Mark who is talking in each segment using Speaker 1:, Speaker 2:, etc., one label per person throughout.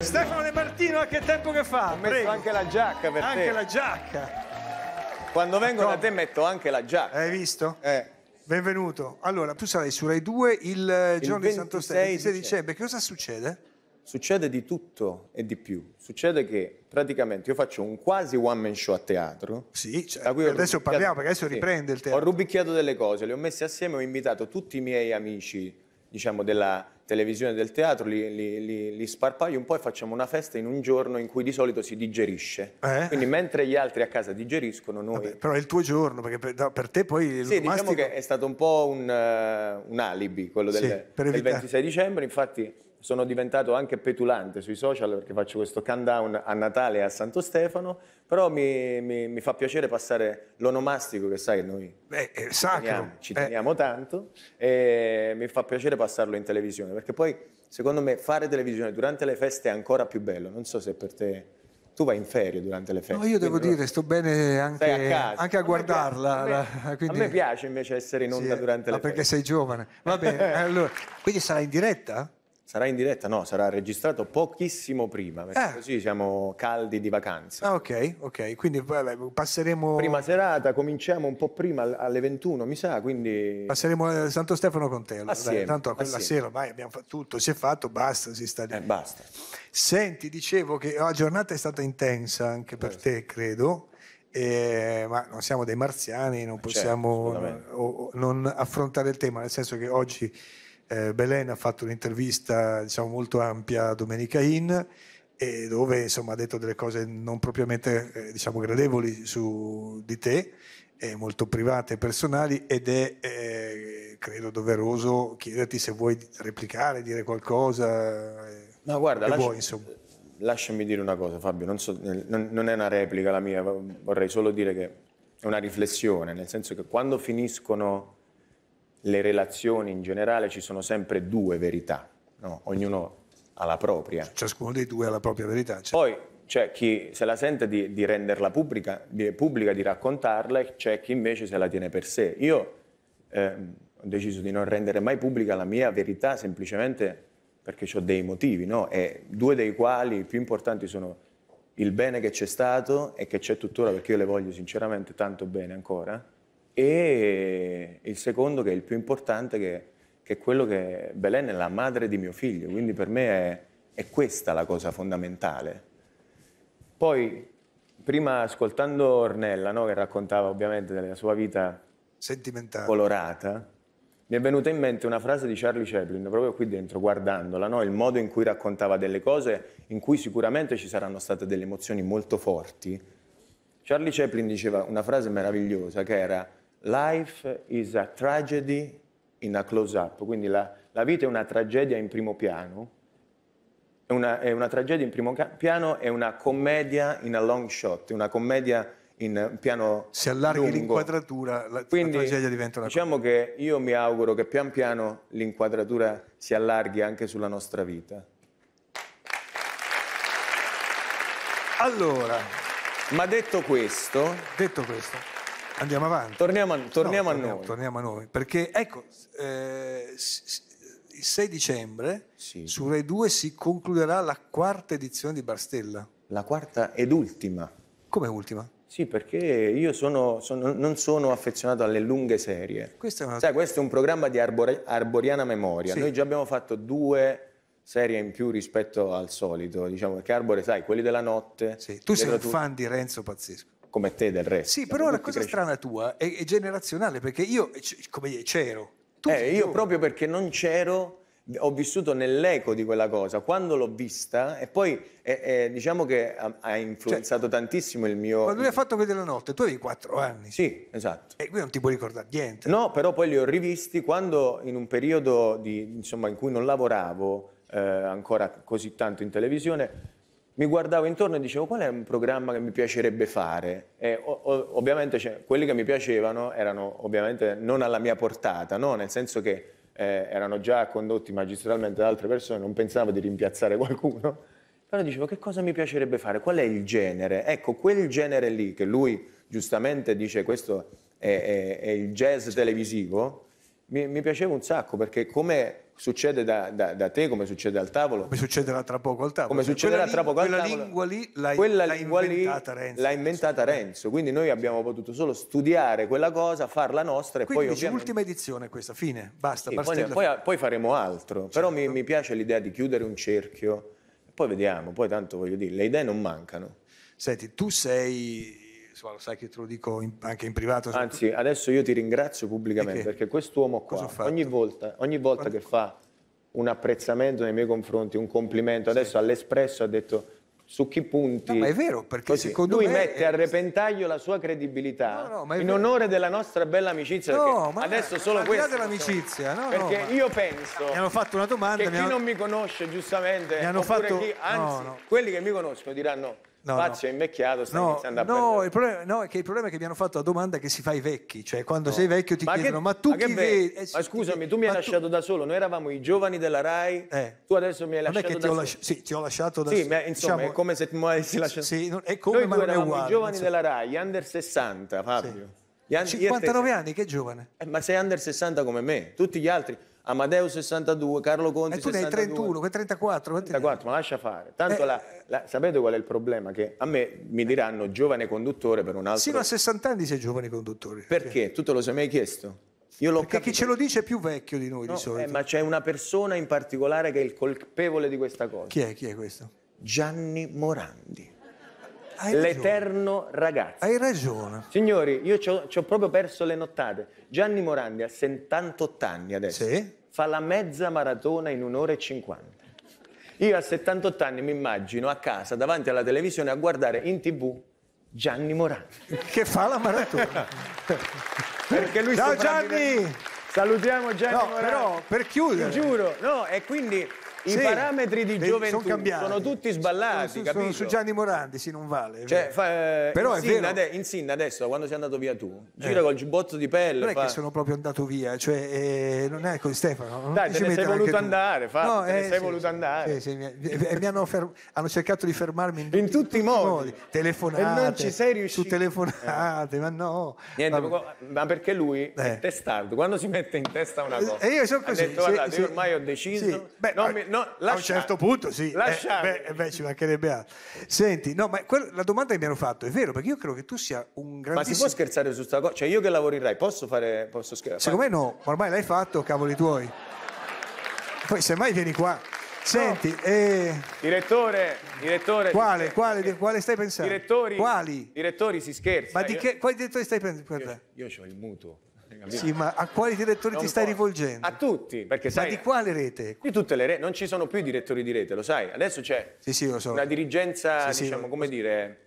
Speaker 1: Stefano De Martino, a che tempo che fa?
Speaker 2: Ho messo
Speaker 1: Prego.
Speaker 2: anche la giacca per
Speaker 1: Anche
Speaker 2: te.
Speaker 1: la giacca.
Speaker 2: Quando vengo da
Speaker 1: Come?
Speaker 2: te metto anche la giacca.
Speaker 1: Hai visto?
Speaker 2: Eh.
Speaker 1: Benvenuto. Allora, tu sarai su Rai 2 il, eh, giorno di Santo
Speaker 2: 26
Speaker 1: Stefano, il 26
Speaker 2: dicembre.
Speaker 1: Che cosa succede?
Speaker 2: Succede di tutto e di più. Succede che praticamente io faccio un quasi one man show a teatro.
Speaker 1: Sì, cioè,
Speaker 2: da ho
Speaker 1: adesso parliamo perché adesso riprende il
Speaker 2: Ho
Speaker 1: teatro.
Speaker 2: rubicchiato delle cose, le ho messe assieme, ho invitato tutti i miei amici, diciamo, della televisione e del teatro, li, li- li- li sparpaglio un po' e facciamo una festa in un giorno in cui di solito si digerisce.
Speaker 1: Eh?
Speaker 2: Quindi mentre gli altri a casa digeriscono, noi...
Speaker 1: Vabbè, però è il tuo giorno, perché per, no, per te poi il
Speaker 2: Sì, diciamo
Speaker 1: mastico-
Speaker 2: che è stato un po' un, eh, un alibi quello del,
Speaker 1: Sì,
Speaker 2: del
Speaker 1: evitare.
Speaker 2: 26 dicembre, infatti sono diventato anche petulante sui social perché faccio questo countdown a Natale e a Santo Stefano, però mi, mi- mi fa piacere passare l'onomastico che sai noi
Speaker 1: Beh, sacro.
Speaker 2: teniamo- ci
Speaker 1: Eh,
Speaker 2: teniamo tanto e mi fa piacere passarlo in televisione perché poi secondo me fare televisione durante le feste è ancora più bello, non so se per te... Tu vai in ferie durante le feste.
Speaker 1: no, io devo dire, sto bene anche,
Speaker 2: a
Speaker 1: anche a
Speaker 2: me
Speaker 1: guardarla.
Speaker 2: piace- A me,
Speaker 1: quindi-
Speaker 2: a me piace invece essere in onda
Speaker 1: Sì,
Speaker 2: durante
Speaker 1: ma
Speaker 2: le
Speaker 1: perché
Speaker 2: feste.
Speaker 1: sei giovane. Va bene, allora, quindi sarà in diretta?
Speaker 2: Sarà in diretta? No, sarà registrato pochissimo prima, perché
Speaker 1: Ah.
Speaker 2: così siamo caldi di vacanze.
Speaker 1: Ah, ok, ok. Quindi passeremo,
Speaker 2: Prima serata, cominciamo un po' prima, all- alle 21, mi sa, quindi...
Speaker 1: passeremo a Santo Stefano con te. allora, dai,
Speaker 2: Assieme,
Speaker 1: tanto a quella
Speaker 2: assieme.
Speaker 1: sera ormai abbiamo fatto tutto, si è fatto, basta, si sta lì.
Speaker 2: Eh, basta.
Speaker 1: Senti, dicevo che la giornata è stata intensa anche per te, credo, eh, ma non siamo dei marziani, non
Speaker 2: certo,
Speaker 1: possiamo
Speaker 2: assolutamente.
Speaker 1: o- o non affrontare il tema, nel senso che oggi eh, Belen ha fatto un'intervista diciamo, molto ampia a Domenica In e dove insomma, ha detto delle cose non propriamente eh, diciamo, gradevoli su di te, eh, molto private e personali ed è eh, credo doveroso chiederti se vuoi replicare, dire qualcosa. eh,
Speaker 2: No, guarda, lascia-
Speaker 1: vuoi,
Speaker 2: lasciami dire una cosa, Fabio, non, so- non- non è una replica la mia, vorrei solo dire che è una riflessione, nel senso che quando finiscono le relazioni in generale ci sono sempre due verità, no? ognuno ha la propria.
Speaker 1: ciascuno dei due ha la propria verità. cioè-
Speaker 2: Poi c'è chi se la sente di, di renderla pubblica di, pubblica, di raccontarla, e c'è chi invece se la tiene per sé. Io ehm, ho deciso di non rendere mai pubblica la mia verità semplicemente perché ho dei motivi, no? e due dei quali più importanti sono il bene che c'è stato e che c'è tuttora, perché io le voglio sinceramente tanto bene ancora, e il secondo che è il più importante, che, che è quello che Belen è la madre di mio figlio, quindi per me è, è questa la cosa fondamentale. Poi, prima ascoltando Ornella, no, che raccontava ovviamente della sua vita
Speaker 1: sentimentale.
Speaker 2: colorata, mi è venuta in mente una frase di Charlie Chaplin, proprio qui dentro, guardandola, no? il modo in cui raccontava delle cose in cui sicuramente ci saranno state delle emozioni molto forti. Charlie Chaplin diceva una frase meravigliosa che era Life is a tragedy in a close-up, quindi la, la vita è una tragedia in primo piano, è una, è una tragedia in primo piano e una commedia in a long shot, una commedia in piano
Speaker 1: Si allarghi l'inquadratura, la,
Speaker 2: Quindi
Speaker 1: la tragedia diventa una
Speaker 2: diciamo che io mi auguro che pian piano l'inquadratura si allarghi anche sulla nostra vita.
Speaker 1: Allora,
Speaker 2: Ma detto questo,
Speaker 1: detto questo, andiamo avanti.
Speaker 2: torniamo a, torniamo
Speaker 1: No,
Speaker 2: a noi.
Speaker 1: Torniamo a noi. Perché, ecco, eh, il 6 dicembre
Speaker 2: Sì.
Speaker 1: su Rai 2 si concluderà la quarta edizione di Barstella.
Speaker 2: La quarta ed ultima.
Speaker 1: Come ultima?
Speaker 2: Sì, perché io sono- sono- non sono affezionato alle lunghe serie.
Speaker 1: Questa è una...
Speaker 2: Sai, questo è un programma di arbore- arboriana memoria.
Speaker 1: Sì.
Speaker 2: Noi già abbiamo fatto due serie in più rispetto al solito, diciamo, perché Arbore, sai, quelli della notte,
Speaker 1: Sì, Tu sei un fan di Renzo pazzesco.
Speaker 2: Come te del resto.
Speaker 1: Sì,
Speaker 2: Siamo
Speaker 1: però la cosa
Speaker 2: cresciuti.
Speaker 1: strana tua è, è generazionale, perché io, come c'ero. Tu
Speaker 2: Eh, io proprio perché non c'ero, ho vissuto nell'eco di quella cosa. Quando l'ho vista, e poi eh, eh, diciamo che ha, ha influenzato tantissimo il mio.
Speaker 1: Cioè, Quando lui ha fatto quelli della notte, tu avevi 4 anni.
Speaker 2: Sì, esatto.
Speaker 1: E qui non ti puoi ricordare niente.
Speaker 2: No, però poi li ho rivisti quando in un periodo di, insomma, in cui non lavoravo eh, ancora così tanto in televisione, mi guardavo intorno e dicevo qual è un programma che mi piacerebbe fare. E ovviamente cioè, quelli che mi piacevano erano ovviamente non alla mia portata, no? nel senso che eh, erano già condotti magistralmente da altre persone, non pensavo di rimpiazzare qualcuno. Però dicevo che cosa mi piacerebbe fare? Qual è il genere? Ecco, quel genere lì che lui giustamente dice questo è, è- è il jazz televisivo, mi, mi piaceva un sacco perché come succede da, da- da te, come succede al tavolo,
Speaker 1: Come succederà tra poco al tavolo.
Speaker 2: come
Speaker 1: Cioè,
Speaker 2: succederà tra poco al tavolo,
Speaker 1: lingua lì l'hai,
Speaker 2: quella
Speaker 1: l'hai
Speaker 2: lingua lì
Speaker 1: Renzi.
Speaker 2: l'ha inventata Renzo, quindi noi abbiamo potuto solo studiare quella cosa, farla nostra e
Speaker 1: Quindi
Speaker 2: poi
Speaker 1: dici,
Speaker 2: ovviamente...
Speaker 1: ultima edizione questa, fine, basta,
Speaker 2: Sì, poi, poi- poi faremo altro, però
Speaker 1: Certo.
Speaker 2: mi, mi piace l'idea di chiudere un cerchio, poi vediamo, poi tanto voglio dire, le idee non mancano.
Speaker 1: Senti, tu sei, lo sai che te lo dico in- anche in privato,
Speaker 2: Anzi, adesso io ti ringrazio pubblicamente perché quest'uomo qua, ogni volta, ogni volta che fa un apprezzamento nei miei confronti, un complimento, adesso all'espresso ha detto su chi punti.
Speaker 1: No, ma è vero, perché
Speaker 2: Così.
Speaker 1: secondo
Speaker 2: Lui
Speaker 1: me
Speaker 2: mette
Speaker 1: è-
Speaker 2: a repentaglio la sua credibilità
Speaker 1: No, no,
Speaker 2: in
Speaker 1: vero.
Speaker 2: onore della nostra bella amicizia.
Speaker 1: No, ma
Speaker 2: adesso solo questo.
Speaker 1: dell'amicizia, no, no,
Speaker 2: perché
Speaker 1: ma-
Speaker 2: io penso
Speaker 1: Mi hanno fatto una domanda,
Speaker 2: che
Speaker 1: mi
Speaker 2: chi
Speaker 1: hanno-
Speaker 2: non mi conosce giustamente,
Speaker 1: Mi hanno fatto-
Speaker 2: chi- anzi,
Speaker 1: no, no.
Speaker 2: quelli che mi conoscono diranno
Speaker 1: No,
Speaker 2: Fazio
Speaker 1: no.
Speaker 2: è invecchiato, sta
Speaker 1: No,
Speaker 2: iniziando a
Speaker 1: no, il problema, no, è che il problema è che mi hanno fatto la domanda che si fa ai vecchi, cioè quando sei vecchio ti
Speaker 2: Ma che-
Speaker 1: chiedono ma tu
Speaker 2: ma che
Speaker 1: chi vedi? Eh, sì,
Speaker 2: ma scusami, tu mi hai lasciato da solo, noi eravamo i giovani della RAI,
Speaker 1: Eh.
Speaker 2: tu adesso mi hai
Speaker 1: Non è
Speaker 2: lasciato
Speaker 1: che
Speaker 2: da solo.
Speaker 1: lasci- sì, ti ho lasciato da
Speaker 2: Sì,
Speaker 1: solo.
Speaker 2: ma insomma,
Speaker 1: Diciamo-
Speaker 2: è come se mi avessi lasciato.
Speaker 1: Sì, non- è come,
Speaker 2: Noi
Speaker 1: ma non è
Speaker 2: eravamo
Speaker 1: uguale,
Speaker 2: i giovani della RAI, gli under 60, Fabio. Gli io e te
Speaker 1: 59
Speaker 2: sei-
Speaker 1: anni, che giovane.
Speaker 2: Eh, ma sei under 60 come me, tutti gli altri. Amadeus 62, Carlo Conti
Speaker 1: E tu ne hai
Speaker 2: 62.
Speaker 1: 31, che 34, quanti ne hai?
Speaker 2: 34, ma lascia fare. Tanto
Speaker 1: Eh,
Speaker 2: la- la- sapete qual è il problema? Che a me mi diranno giovane conduttore per un altro.
Speaker 1: Sino a 60 anni sei giovane conduttori.
Speaker 2: Perché? Tu te lo sei mai chiesto? Io l'ho
Speaker 1: Perché chi
Speaker 2: capito.
Speaker 1: ce lo dice è più vecchio di noi
Speaker 2: No,
Speaker 1: di solito.
Speaker 2: eh, ma c'è una persona in particolare che è il colpevole di questa cosa.
Speaker 1: Chi è? Chi è questo?
Speaker 2: Gianni Morandi,
Speaker 1: Hai ragione.
Speaker 2: l'eterno ragazzo.
Speaker 1: Hai ragione.
Speaker 2: Signori, io ci ho proprio perso le nottate. Gianni Morandi ha 78 anni adesso.
Speaker 1: Sì.
Speaker 2: Fa la mezza maratona in un'ora e 50. Io a 78 anni mi immagino a casa davanti alla televisione a guardare in tv Gianni Morandi.
Speaker 1: Che fa la maratona.
Speaker 2: Perché lui
Speaker 1: Ciao
Speaker 2: sopravvive-
Speaker 1: Gianni!
Speaker 2: Salutiamo Gianni
Speaker 1: No,
Speaker 2: Morandi.
Speaker 1: però per chiudere.
Speaker 2: Ti giuro, no, e quindi i
Speaker 1: Sì,
Speaker 2: parametri di
Speaker 1: eh,
Speaker 2: gioventù
Speaker 1: sono
Speaker 2: sono tutti sballati,
Speaker 1: Sono,
Speaker 2: capito?
Speaker 1: sono su Gianni Morandi, sì, non vale. è
Speaker 2: Cioè, fa, eh,
Speaker 1: Però è
Speaker 2: Insinna,
Speaker 1: vero.
Speaker 2: ade- Insinna adesso, da quando sei andato via tu, gira col giubbotto di pelle.
Speaker 1: non è
Speaker 2: fa-
Speaker 1: che sono proprio andato via, cioè, eh, non è così Stefano.
Speaker 2: Dai, te ne sei voluto andare, Fabio, te ne sei
Speaker 1: sì,
Speaker 2: voluto andare.
Speaker 1: sì, mi- e mi hanno, fer- hanno cercato di fermarmi in,
Speaker 2: In tutti i modi.
Speaker 1: Telefonate,
Speaker 2: E non ci sei riuscito.
Speaker 1: Su telefonate, ma no.
Speaker 2: Niente, ma perché lui è
Speaker 1: Eh.
Speaker 2: testardo, quando si mette in testa una cosa,
Speaker 1: E io sono così.
Speaker 2: ha detto, guardate, io ormai ho deciso, non mi- no,
Speaker 1: a un certo punto sì. Eh, beh, beh, ci mancherebbe altro. Senti, no, ma quella- la domanda che mi hanno fatto è vero, perché io credo che tu sia un
Speaker 2: Ma si
Speaker 1: grandissimo...
Speaker 2: può scherzare su sta cosa? Cioè io che lavoro in Rai, posso fare, posso scherzare?
Speaker 1: Secondo me no, ormai l'hai fatto, cavoli tuoi. Poi semmai vieni qua. Senti, eh,
Speaker 2: Direttore, direttore.
Speaker 1: quale, quale, di quale stai pensando?
Speaker 2: Direttori.
Speaker 1: Quali?
Speaker 2: Direttori si scherza.
Speaker 1: Ma di
Speaker 2: Io-
Speaker 1: che, quali direttori stai pensando?
Speaker 2: Io, io ho il mutuo.
Speaker 1: Sì, ma a quali direttori
Speaker 2: Non
Speaker 1: ti stai
Speaker 2: posso.
Speaker 1: rivolgendo?
Speaker 2: A tutti, perché
Speaker 1: Ma
Speaker 2: sai...
Speaker 1: di quale rete?
Speaker 2: Di tutte le reti, non ci sono più i direttori di rete, lo sai? Adesso c'è
Speaker 1: Sì, sì, so.
Speaker 2: una dirigenza,
Speaker 1: Sì,
Speaker 2: diciamo, come dire,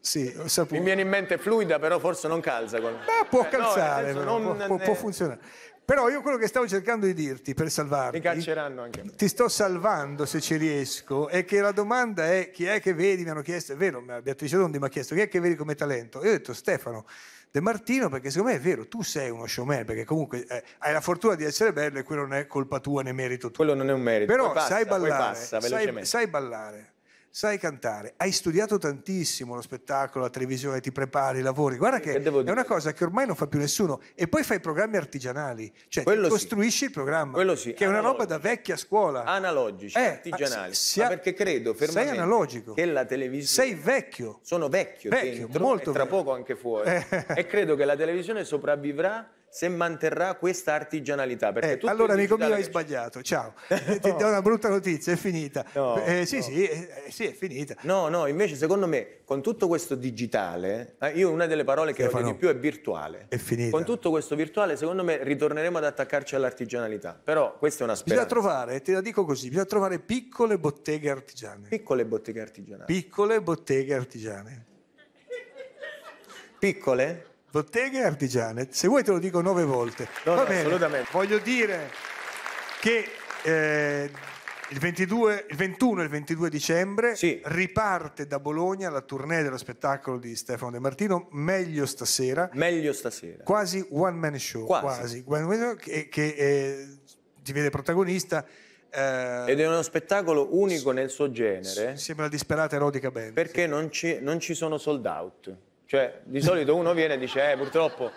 Speaker 1: Sì, ho
Speaker 2: mi
Speaker 1: saputo.
Speaker 2: viene in mente fluida, però forse non calza. Con...
Speaker 1: Ma può
Speaker 2: Eh, no,
Speaker 1: calzare,
Speaker 2: senso,
Speaker 1: però,
Speaker 2: non-
Speaker 1: può, può funzionare. Però io quello che stavo cercando di dirti per salvarti,
Speaker 2: Mi cacceranno anche a me.
Speaker 1: ti sto salvando se ci riesco, è che la domanda è chi è che vedi, mi hanno chiesto, è vero, Beatrice Dondi mi ha chiesto chi è che vedi come talento. Io ho detto Stefano De Martino perché secondo me è vero, tu sei uno showman perché comunque eh, hai la fortuna di essere bello e quello non è colpa tua né merito tuo.
Speaker 2: Quello non è un merito.
Speaker 1: Però
Speaker 2: poi passa,
Speaker 1: sai
Speaker 2: poi
Speaker 1: ballare,
Speaker 2: passa
Speaker 1: sai, sai ballare, sai cantare, hai studiato tantissimo lo spettacolo, la televisione, ti prepari, lavori. Guarda che,
Speaker 2: Che devo
Speaker 1: è una cosa che ormai non fa più nessuno. E poi fai programmi artigianali, cioè ti
Speaker 2: sì.
Speaker 1: costruisci il programma,
Speaker 2: Quello sì,
Speaker 1: che è una roba da vecchia scuola.
Speaker 2: Analogici,
Speaker 1: Eh,
Speaker 2: artigianali.
Speaker 1: si-
Speaker 2: Ma
Speaker 1: ha-
Speaker 2: perché credo
Speaker 1: sei analogico.
Speaker 2: che la televisione...
Speaker 1: Sei vecchio.
Speaker 2: Sono vecchio,
Speaker 1: Vecchio,
Speaker 2: dentro
Speaker 1: molto
Speaker 2: e tra
Speaker 1: vecchio.
Speaker 2: poco anche fuori.
Speaker 1: Eh.
Speaker 2: E credo che la televisione sopravvivrà se manterrà questa artigianalità. Perché
Speaker 1: Eh, allora, amico mio, hai sbagliato. Ciao. Eh, Ti do una brutta notizia, è finita.
Speaker 2: No,
Speaker 1: Eh, sì,
Speaker 2: no.
Speaker 1: sì, eh, sì, è finita.
Speaker 2: No, no, invece secondo me con tutto questo digitale, eh, io una delle parole che
Speaker 1: Stefano,
Speaker 2: odio di più è virtuale.
Speaker 1: è finita.
Speaker 2: Con tutto questo virtuale secondo me ritorneremo ad attaccarci all'artigianalità. Però questa è una
Speaker 1: Bisogna
Speaker 2: speranza.
Speaker 1: trovare, te la dico così, bisogna trovare piccole botteghe artigiane.
Speaker 2: Piccole botteghe artigianali.
Speaker 1: Piccole botteghe artigiane.
Speaker 2: Piccole?
Speaker 1: Botteghe artigiane. Se vuoi te lo dico nove volte.
Speaker 2: No,
Speaker 1: Va
Speaker 2: no,
Speaker 1: bene.
Speaker 2: assolutamente.
Speaker 1: Voglio dire che eh, il, 22, il 21 e il 22 dicembre
Speaker 2: Sì.
Speaker 1: riparte da Bologna la tournée dello spettacolo di Stefano De Martino, Meglio stasera,
Speaker 2: Meglio stasera.
Speaker 1: quasi one man show,
Speaker 2: Quasi.
Speaker 1: Show, che, che, eh, ti vede protagonista eh,
Speaker 2: Ed è uno spettacolo unico nel suo genere
Speaker 1: alla disperata erotica band.
Speaker 2: perché non ci, non ci sono sold out. Cioè, di solito uno viene e dice, eh, purtroppo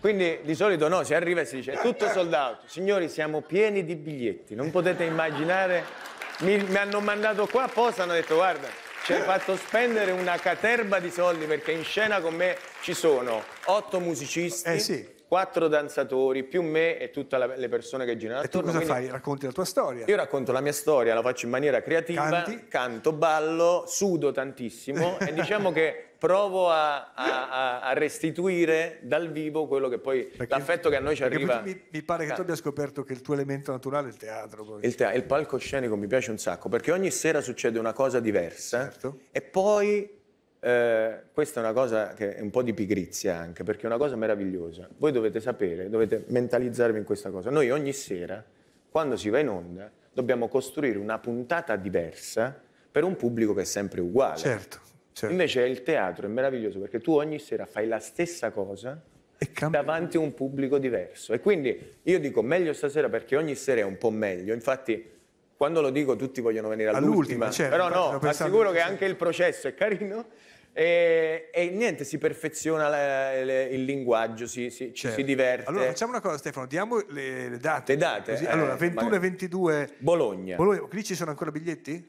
Speaker 2: Quindi di solito no, si arriva e si dice è tutto soldato. Signori, siamo pieni di biglietti, non potete immaginare. Mi, mi hanno mandato qua apposta, hanno detto guarda, ci hai fatto spendere una caterba di soldi perché in scena con me ci sono otto musicisti,
Speaker 1: Eh sì.
Speaker 2: Quattro danzatori, più me e tutte le persone che girano
Speaker 1: E tu
Speaker 2: attorno.
Speaker 1: cosa fai? Racconti la tua storia.
Speaker 2: Io racconto la mia storia, la faccio in maniera creativa,
Speaker 1: Canti?
Speaker 2: canto, ballo, sudo tantissimo e diciamo che provo a, a- a- restituire dal vivo quello che poi
Speaker 1: Perché-
Speaker 2: l'affetto che a noi ci arriva.
Speaker 1: Mi, mi pare che tu
Speaker 2: Canto.
Speaker 1: abbia scoperto che il tuo elemento naturale è il teatro. poi.
Speaker 2: Il, te- il palcoscenico mi piace un sacco perché ogni sera succede una cosa diversa
Speaker 1: Certo.
Speaker 2: e poi eh, questa è una cosa che è un po' di pigrizia anche perché è una cosa meravigliosa. Voi dovete sapere, dovete mentalizzarvi in questa cosa. Noi ogni sera, quando si va in onda, dobbiamo costruire una puntata diversa per un pubblico che è sempre uguale.
Speaker 1: Certo, certo.
Speaker 2: Invece il teatro è meraviglioso perché tu ogni sera fai la stessa cosa davanti a un pubblico diverso. E quindi io dico meglio stasera perché ogni sera è un po' meglio. Infatti, quando lo dico, tutti vogliono venire
Speaker 1: All'ultima,
Speaker 2: all'ultima.
Speaker 1: certo,
Speaker 2: Però no, assicuro
Speaker 1: che
Speaker 2: anche il processo è carino. E, e niente, si perfeziona la- le- il linguaggio, si, si-
Speaker 1: Certo.
Speaker 2: si diverte.
Speaker 1: Allora facciamo una cosa Stefano, diamo le, le date.
Speaker 2: Le date,
Speaker 1: Così-
Speaker 2: eh,
Speaker 1: allora 21 e
Speaker 2: magari.
Speaker 1: 22
Speaker 2: Bologna.
Speaker 1: Bologna. Lì ci sono ancora biglietti?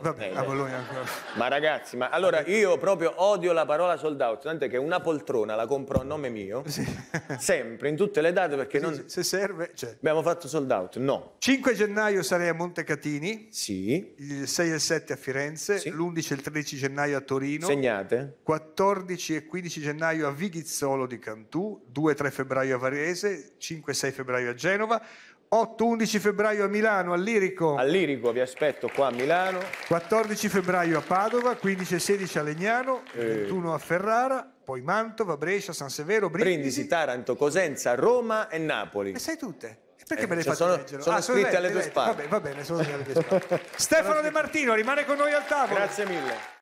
Speaker 1: Vabbè,
Speaker 2: Eh,
Speaker 1: a
Speaker 2: beh.
Speaker 1: Bologna ancora.
Speaker 2: Ma ragazzi, ma allora io proprio odio la parola sold out, tant'è che una poltrona la compro a nome mio, sempre, in tutte le date, perché non...
Speaker 1: Se serve, cioè.
Speaker 2: Abbiamo fatto sold out? No.
Speaker 1: 5 gennaio sarei a Montecatini,
Speaker 2: Sì.
Speaker 1: il 6 e il 7 a Firenze,
Speaker 2: Sì.
Speaker 1: l'11 e il 13 gennaio a Torino,
Speaker 2: Segnate.
Speaker 1: 14 e 15 gennaio a Vighizzolo di Cantù, 2 e 3 febbraio a Varese, 5 e 6 febbraio a Genova, 8 e 11 febbraio a Milano, al Lirico,
Speaker 2: Al Lirico vi aspetto qua a Milano.
Speaker 1: 14 febbraio a Padova, 15 e 16 a Legnano,
Speaker 2: Eh.
Speaker 1: 21 a Ferrara, poi Mantova, Brescia, San Severo, Brindisi.
Speaker 2: Brindisi, Taranto, Cosenza, Roma e Napoli.
Speaker 1: E sai tutte? E perché
Speaker 2: Eh,
Speaker 1: me le
Speaker 2: cioè,
Speaker 1: fate
Speaker 2: sono-
Speaker 1: leggere?
Speaker 2: sono scritte
Speaker 1: lette,
Speaker 2: alle tue
Speaker 1: lette.
Speaker 2: spalle.
Speaker 1: Vabbè, va bene, sono alle tue spalle. Stefano De Martino rimane con noi al tavolo.
Speaker 2: Grazie mille.